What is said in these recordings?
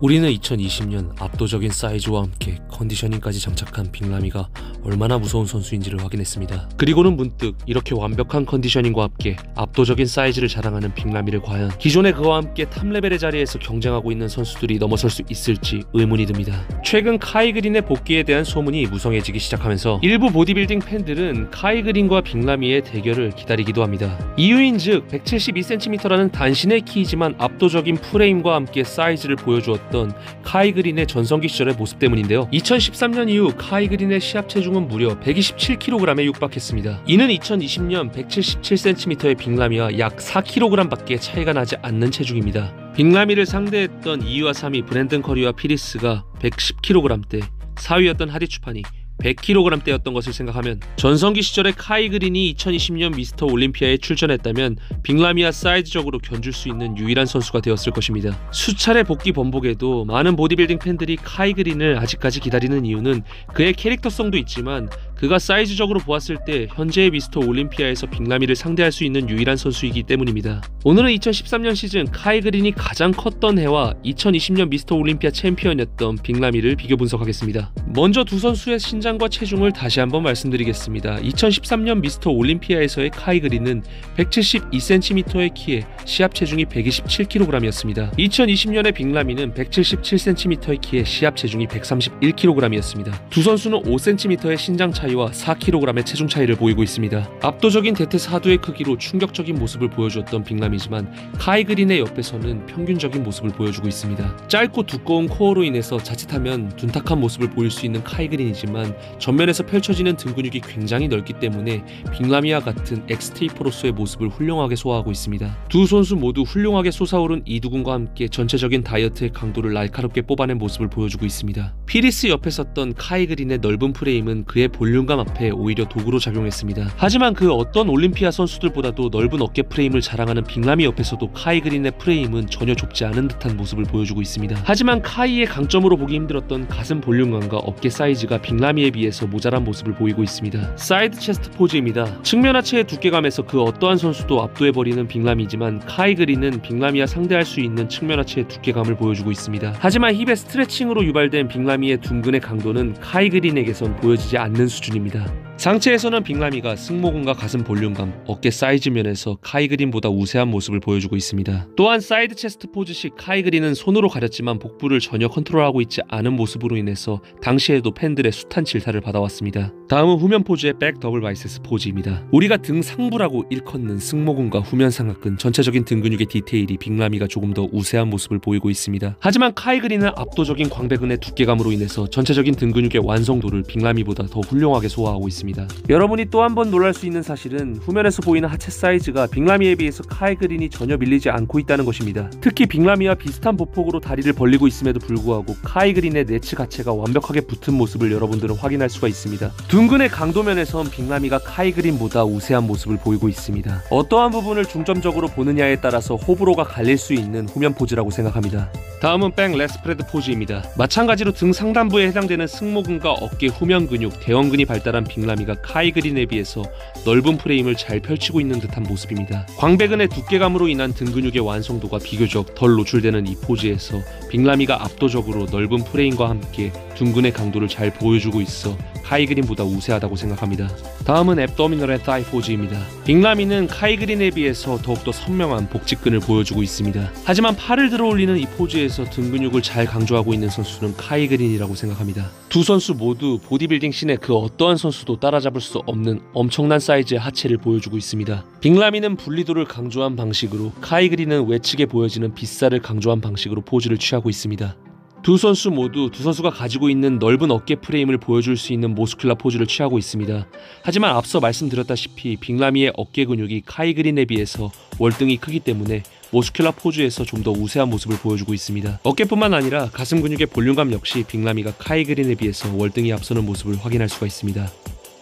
우리는 2020년 압도적인 사이즈와 함께 conditioning까지 장착한 빅라미가 얼마나 무서운 선수인지를 확인했습니다. 그리고는 문득 이렇게 완벽한 conditioning과 함께 압도적인 사이즈를 자랑하는 빅라미를 과연 기존의 그와 함께 top level의 자리에서 경쟁하고 있는 선수들이 넘어설 수 있을지 의문이 듭니다. 최근 카이 그린의 복귀에 대한 소문이 무성해지기 시작하면서 일부 보디빌딩 팬들은 카이 그린과 빅라미의 대결을 기다리기도 합니다. 이유인 즉 172cm라는 단신의 키이지만 압도적인 프레임과 함께 사이즈를 보여주었 던 카이 그린의 전성기 시절의 모습 때문인데요. 2013년 이후 카이 그린의 시합 체중은 무려 127kg에 육박했습니다. 이는 2020년 177cm의 빅라미와 약 4kg밖에 차이가 나지 않는 체중입니다. 빅라미를 상대했던 2위와 3위 브랜든 커리와 필 히스가 110kg대, 4위였던 하디추판이 100kg대였던 것을 생각하면 전성기 시절의 카이 그린이 2020년 미스터 올림피아에 출전했다면 빅라미와 사이즈적으로 견줄 수 있는 유일한 선수가 되었을 것입니다. 수차례 복귀 번복에도 많은 보디빌딩 팬들이 카이 그린을 아직까지 기다리는 이유는 그의 캐릭터성도 있지만 그가 사이즈적으로 보았을 때 현재의 미스터 올림피아에서 빅라미를 상대할 수 있는 유일한 선수이기 때문입니다. 오늘은 2013년 시즌 카이 그린이 가장 컸던 해와 2020년 미스터 올림피아 챔피언이었던 빅라미를 비교 분석하겠습니다. 먼저 두 선수의 신장과 체중을 다시 한번 말씀드리겠습니다. 2013년 미스터 올림피아에서의 카이 그린은 172cm의 키에 시합 체중이 127kg이었습니다. 2020년의 빅라미는 177cm의 키에 시합 체중이 131kg이었습니다. 두 선수는 5cm의 신장 차이 차이와 4kg의 체중 차이를 보이고 있습니다. 압도적인 대퇴사두의 크기로 충격적인 모습을 보여주었던 빅라미지만 카이 그린의 옆에서는 평균적인 모습을 보여주고 있습니다. 짧고 두꺼운 코어로 인해서 자칫하면 둔탁한 모습을 보일 수 있는 카이 그린이지만 전면에서 펼쳐지는 등 근육이 굉장히 넓기 때문에 빅라미와 같은 X taper로서의 모습을 훌륭하게 소화하고 있습니다. 두 선수 모두 훌륭하게 솟아오른 이두근과 함께 전체적인 다이어트의 강도를 날카롭게 뽑아낸 모습을 보여주고 있습니다. 필 히스 옆에 섰던 카이 그린의 넓은 프레임은 그의 볼륨 볼륨감 앞에 오히려 독으로 작용했습니다. 하지만 그 어떤 올림피아 선수들보다도 넓은 어깨 프레임을 자랑하는 빅라미 옆에서도 카이 그린의 프레임은 전혀 좁지 않은 듯한 모습을 보여주고 있습니다. 하지만 카이의 강점으로 보기 힘들었던 가슴 볼륨감과 어깨 사이즈가 빅라미에 비해서 모자란 모습을 보이고 있습니다. side chest 포즈입니다. 측면 하체의 두께감에서 그 어떠한 선수도 압도해버리는 빅라미지만 카이 그린은 빅라미와 상대할 수 있는 측면 하체의 두께감을 보여주고 있습니다. 하지만 힙의 스트레칭으로 유발된 빅라미의 둔근의 강도는 카이 그린에게선 보여지지 않는 수준 수준입니다. 상체에서는 빅라미가 승모근과 가슴 볼륨감, 어깨 사이즈 면에서 카이 그린보다 우세한 모습을 보여주고 있습니다. 또한 side chest 포즈 시 카이 그린은 손으로 가렸지만 복부를 전혀 컨트롤하고 있지 않은 모습으로 인해서 당시에도 팬들의 숱한 질타를 받아왔습니다. 다음은 후면 포즈의 back double biceps 포즈입니다. 우리가 등 상부라고 일컫는 승모근과 후면 삼각근 전체적인 등 근육의 디테일이 빅라미가 조금 더 우세한 모습을 보이고 있습니다. 하지만 카이 그린은 압도적인 광배근의 두께감으로 인해서 전체적인 등 근육의 완성도를 빅라미보다 더 훌륭하게 소화하고 있습니다. 있습니다. 여러분이 또 한 번 놀랄 수 있는 사실은 후면에서 보이는 하체 사이즈가 빅라미에 비해서 카이 그린이 전혀 밀리지 않고 있다는 것입니다. 특히 빅라미와 비슷한 보폭으로 다리를 벌리고 있음에도 불구하고 카이 그린의 내측 하체가 완벽하게 붙은 모습을 여러분들은 확인할 수가 있습니다. 둔근의 강도면에선 빅라미가 카이 그린보다 우세한 모습을 보이고 있습니다. 어떠한 부분을 중점적으로 보느냐에 따라서 호불호가 갈릴 수 있는 후면 포즈라고 생각합니다. 다음은 back lat spread 포즈입니다. 마찬가지로 등 상단부에 해당되는 승모근과 어깨 후면 근육, 대원근이 발달한 빅라미 빅라미가 카이 그린에 비해서 넓은 프레임을 잘 펼치고 있는 듯한 모습입니다. 광배근의 두께감으로 인한 등 근육의 완성도가 비교적 덜 노출되는 이 포즈에서 빅라미가 압도적으로 넓은 프레임과 함께 둔근의 강도를 잘 보여주고 있어 카이 그린보다 우세하다고 생각합니다. 다음은 abdominal and thigh 포즈입니다. 빅라미는 카이 그린에 비해서 더욱더 선명한 복직근을 보여주고 있습니다. 하지만 팔을 들어 올리는 이 포즈에서 등 근육을 잘 강조하고 있는 선수는 카이 그린이라고 생각합니다. 두 선수 모두 보디빌딩 scene의 그 어떠한 선수도 따 라잡을 수 없는 엄청난 사이즈의 하체를 보여주고 있습니다. 빅라미는 분리도를 강조한 방식으로 카이그린은 외측에 보여지는 빗살을 강조한 방식으로 포즈를 취하고 있습니다. 두 선수 모두 두 선수가 가지고 있는 넓은 어깨 프레임을 보여줄 수 있는 muscular 포즈를 취하고 있습니다. 하지만 앞서 말씀드렸다시피 빅라미의 어깨 근육이 카이 그린에 비해서 월등히 크기 때문에 muscular 포즈에서 좀 더 우세한 모습을 보여주고 있습니다. 어깨뿐만 아니라 가슴 근육의 볼륨감 역시 빅라미가 카이 그린에 비해서 월등히 앞서는 모습을 확인할 수가 있습니다.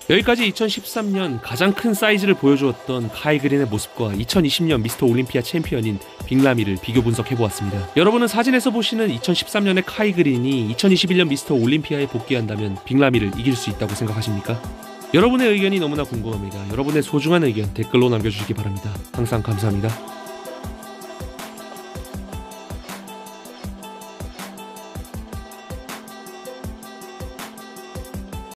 여기까지 2013년 가장 큰 사이즈를 보여주었던 카이 그린의 모습과 2020년 미스터 올림피아 챔피언인 빅라미를 비교 분석해보았습니다. 여러분은 사진에서 보시는 2013년의 카이 그린이 2021년 미스터 올림피아에 복귀한다면 빅라미를 이길 수 있다고 생각하십니까? 여러분의 의견이 너무나 궁금합니다. 여러분의 소중한 의견 댓글로 남겨주시기 바랍니다. 항상 감사합니다.